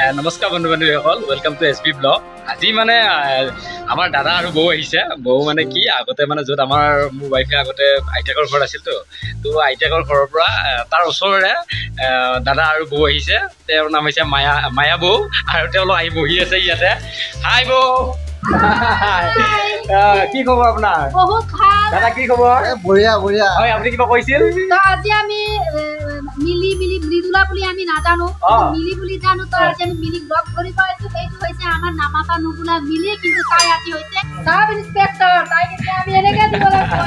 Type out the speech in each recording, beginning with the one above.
নমস্কাৰ বন্ধু বান্ধৱীসকল welcome to S P blog আজি মানে আমাৰ দাদা আৰু বৌ আহিছে। বৌ মানে কি আগতে মানে য'ত আমাৰ মোৰ ৱাইফে আগতে আইতাকৰ ঘৰত আছিলতো তো। আইতাকৰ ঘৰৰ পৰা তাৰ ওচৰৰে দাদা আৰু বৌ আহিছে। তেওঁৰ নাম হৈছে মায়া মায়া বৌ আৰু তেওঁলোক আহি বহি আছে ইয়াতে। হাই বৌ! কি খবৰ আপোনাৰ? বহুত ভাল। দাদা কি খবৰ? বঢ়িয়া বঢ়িয়া। হয় আপুনি কিবা কৈছিল? তো আজি আমি মিলি মিলি মৃদুলা বুলি আমি নাজানো। মিলি বুলি জানো তো আজি আমি মিলি ব্লগ সেইটো হৈছে আমাৰ নামাতা নুবুলা মিলি কিন্তু তাই আজি হৈছে চাব ইন্সপেক্টৰ। তাই কিন্তু আমি এনেকে দিব লাগিব।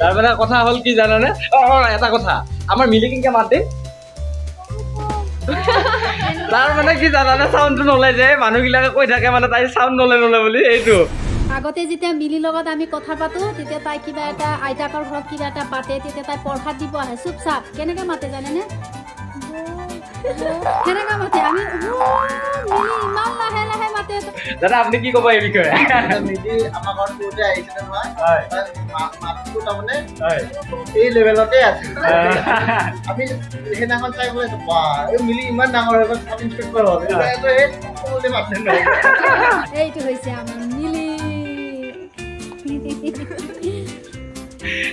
তাৰমানে কথা হ'ল কি জানানে? অঁ এটা কথা। আমাৰ মিলি কেনেকৈ মাত দিম। তাৰ মানে কি জানানে চাউণ্ডটো নলয় যে মানুহবিলাকে কৈ থাকে মানে তাই চাউণ্ড নলয় নলয় বুলি এইটো আগতে যেতিয়া মিলিৰ লগত আমি কথা পাতো তেতিয়া তাই কিবা এটা আইতাকৰ ঘৰত কিবা এটা পাতে তেতিয়া তাই প্ৰসাদ দিব আহে চুপ চাপ কেনেকে মাতে জানেনে? কেনেকে মাতে? আমি ইমান দাদা আপুনি কি ক'ব এই বিষয়ে? আমাৰ ঘৰত আহিছিলে নহয়। তাৰমানে এই লেভেলতে আছিল আমি সেইদিনাখন চাই বোলে বা এই মিলি ইমান ডাঙৰ হৈ গ'ল চাব ইন্সপেক্টৰ হ'ল এইটো এইটো এই সকলোতে মাতে নহয় এইটো হৈছে আমাৰ মিলি।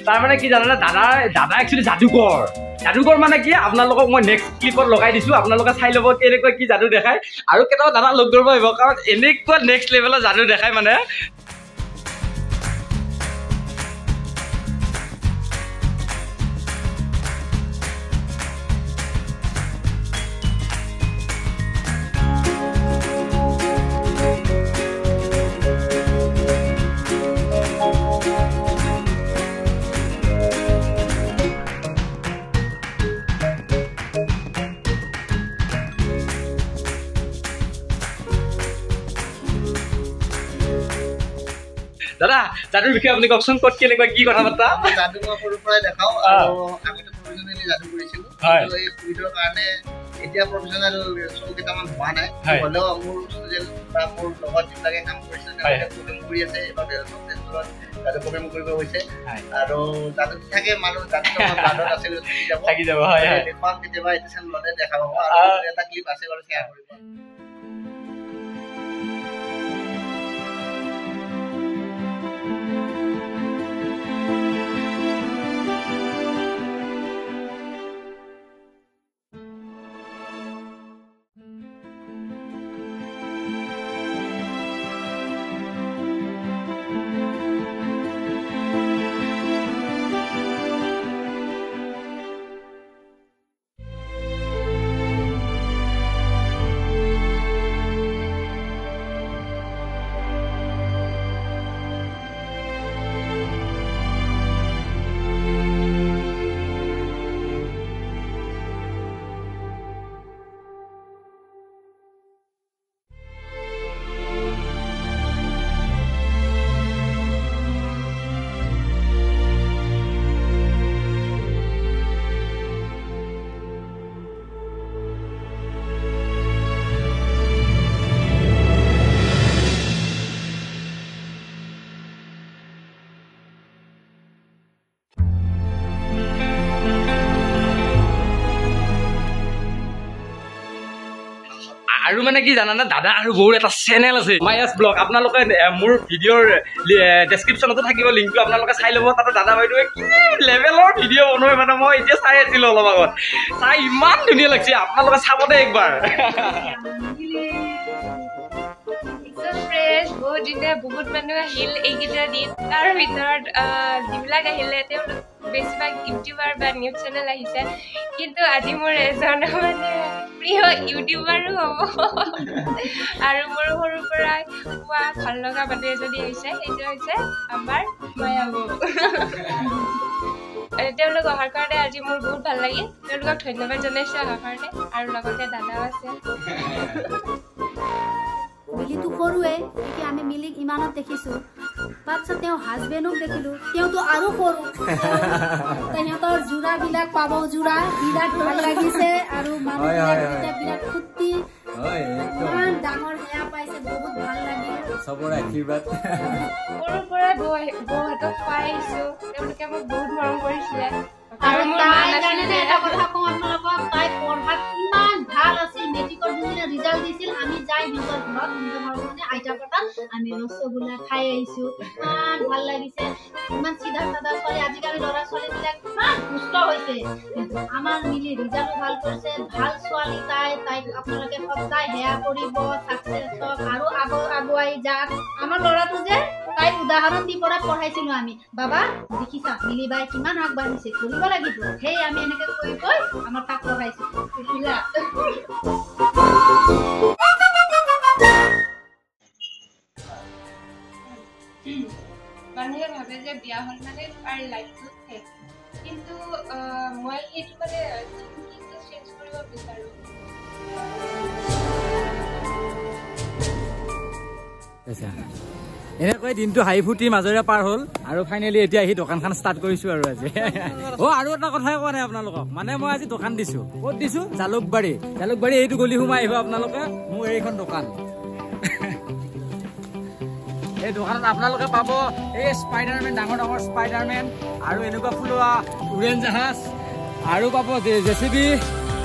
তাৰমানে কি জানানে দাদা দাদা একচুৱেলি যাদুকৰ। যাদুকৰ মানে কি আপোনালোকক মই নেক্সট ক্লিপত লগাই দিছোঁ। আপোনালোকে চাই ল'ব কেনেকুৱা কি যাদু দেখায়। আৰু কেতিয়াবা দাদা লগ ধৰিব আহিব কাৰণ এনেকুৱা নেক্সট লেভেলৰ যাদু দেখায় মানে। দাদা যাদুৰ বিষয়ে আপুনি কওকচোন ক'ত কেনেকুৱা কি কথা বাৰ্তা যাদু মই সৰুৰ পৰাই দেখাওঁ আৰু আগতে প্ৰফেচনেলি যাদু কৰিছিলোঁ। এই কোভিডৰ কাৰণে এতিয়া প্ৰফেচনেল শ্ব' কেইটামান হোৱা নাই। হ'লেও মোৰ ষ্টুডেণ্ট বা মোৰ লগত যিবিলাকে কাম কৰিছে প্ৰগ্ৰেম কৰি আছে এইবাৰ ডেভেলপমেণ্টত যাদু প্ৰগ্ৰেম কৰিব হৈছে। আৰু যাদু থাকে মানুহ আমাৰ ব্লাডত আছিল থাকি যাব। কেতিয়াবা চেনেলতে দেখা পাব। আৰু এটা ক্লিপ আছে বাৰু শ্বেয়াৰ কৰিব। আৰু মানে কি জানানে দাদা আৰু বৌৰ এটা চেনেল আছে। মায়াছ ব্লগ আপোনালোকে মোৰ ভিডিঅ'ৰ ডেছক্ৰিপশ্যনতো থাকিব লিংকটো আপোনালোকে চাই ল'ব। তাতে দাদা বাইদেৱে কি লেভেলৰ ভিডিঅ' বনোৱাই মানে মই এতিয়া চাই আছিলোঁ অলপ আগত। চাই ইমান ধুনীয়া লাগিছে আপোনালোকে চাব দে একবাৰ। বহুত দিনে বহুত মানুহ আহিল এইকেইটা দিন। তাৰ ভিতৰত যিবিলাক আহিলে তেওঁলোক বেছিভাগ ইউটিউবাৰ বা নিউজ চেনেল আহিছে। কিন্তু আজি মোৰ এজন মানে প্ৰিয় ইউটিউবাৰো হ'ব। আৰু মোৰ সৰুৰ পৰাই পোৱা ভাল লগা মানুহ এজনী হৈছে সেইটো হৈছে আমাৰ মায়া বৌ তেওঁলোক অহাৰ কাৰণে আজি মোৰ বহুত ভাল লাগিল। তেওঁলোকক ধন্যবাদ জনাইছোঁ অহাৰ কাৰণে। আৰু লগতে দাদাও আছে। মিলিটো সৰুৱে এতিয়া আমি মিলিক ইমানত দেখিছো তাৰপিছত তেওঁ হাজবেণ্ডক দেখিলো তেওঁতো আৰু সৰু। সিহঁতৰ যোৰাবিলাক পাব যোৰা বিৰাট ভাল লাগিছে আৰু মানুহবিলাক বিৰাট ফূৰ্তি হয় একদম। ইমান ডাঙৰ সেয়া পাইছে বহুত ভাল লাগিল চবৰে আশীৰ্বাদ। সৰুৰ পৰাই বৌ আহি- বৌহঁতক পাই আহিছো। তেওঁলোকে মোক বহুত মৰম কৰিছিলে। আৰু এটা কথা কওঁ আপোনালোকক তাই পঢ়াত মানে আইতাকৰ তাত আমি ৰসগোল্লা খাই আহিছো। ইমান ভাল লাগিছে। ইমান চিধা চাধা ছোৱালী আজিকালি ল'ৰা ছোৱালীবিলাক ইমান দুষ্ট হৈছে। আমাৰ মিলি ৰিজাল্টো ভাল কৰিছে ভাল ছোৱালী তাই তাইক আপোনালোকে সদায় সেয়া কৰিব চাকচেছ হওক আৰু আগ আগুৱাই যাক। আমাৰ ল'ৰাটো যে তাইক উদাহৰণ দি পৰা পঢ়াইছিলো আমি। বাবা দেখিছা মিলি বাই কিমান আগবাঢ়িছে কৰিব লাগিব। সেই আমি এনেকে কৈ কৈ আমাৰ তাক পঢ়াইছো। মানুহে ভাবে যে বিয়া হ'ল মানে তাৰ লাইফটো শেষ। কিন্তু মই সেইটো মানে থিংকিংটো চেঞ্জ কৰিব বিচাৰোঁ? এনেকৈ দিনটো হাঁহি ফূৰ্তিৰ মাজেৰে পাৰ হ'ল আৰু ফাইনেলি এতিয়া আহি দোকানখন ষ্টাৰ্ট কৰিছো আৰু আজি। অ আৰু এটা কথাই কোৱা নাই আপোনালোকক। মানে মই আজি দোকান দিছো। ক'ত দিছো? জালুকবাৰী। জালুকবাৰী এইটো গলি সোমাই আহিব আপোনালোকে। মোৰ এইখন দোকান। এই দোকানত আপোনালোকে পাব এই স্পাইডাৰমেন ডাঙৰ ডাঙৰ স্পাইডাৰমেন আৰু এনেকুৱা ফুলোৱা উৰেন জাহাজ আৰু পাব জে চি বি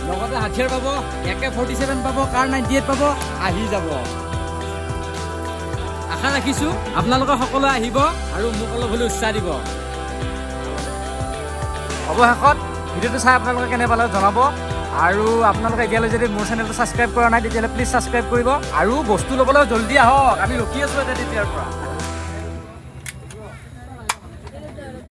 লগতে হাথিয়াৰ পাব এ কে ফৰ্টি ছেভেন পাব কাৰ নাইণ্টি এইট পাব আহি যাব। আশা ৰাখিছো আপোনালোকে সকলোৱে আহিব আৰু মোক অলপ হ'লেও উৎসাহ দিব। অৱশেষত ভিডিঅ'টো চাই আপোনালোকে কেনে পালে জনাব। আৰু আপোনালোকে এতিয়ালৈ যদি মোৰ চেনেলটো ছাবস্ক্ৰাইব কৰা নাই তেতিয়াহ'লে প্লিজ ছাবস্ক্ৰাইব কৰিব। আৰু বস্তু ল'বলৈ জল্দি আহক। আমি ৰখি আছোঁ এতিয়া তেতিয়াৰ পৰা।